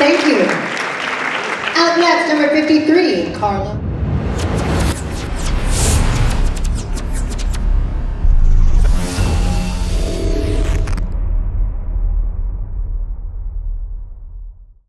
Thank you. Out next, number 53, Carla